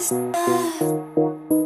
Stop.